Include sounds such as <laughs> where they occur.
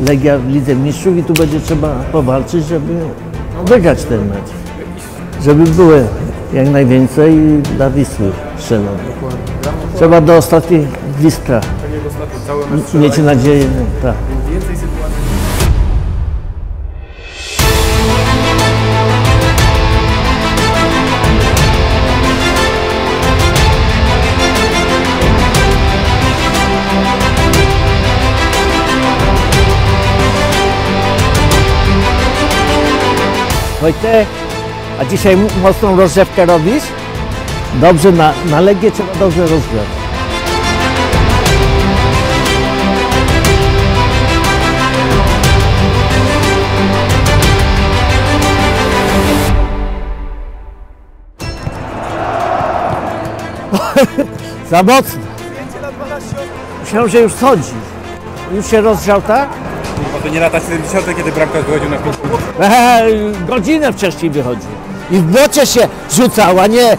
Legia w Lidze Mistrzów i tu będzie trzeba powalczyć, żeby wygrać ten mecz. Żeby były jak najwięcej dla Wisły strzelone. Trzeba do ostatnich bliska Tak mieć nadzieję. Tak. Wojtek, a dzisiaj mocną rozgrzewkę robisz? Dobrze, na, na Legię trzeba dobrze rozgrzać. <laughs> Za mocno. Myślałem, że już schodzi. Już się rozgrzał, tak? Bo to nie lata 70., kiedy bramka wychodził na 5 minut. Eee, godzinę wcześniej wychodzi. I w błocie się rzucał, a nie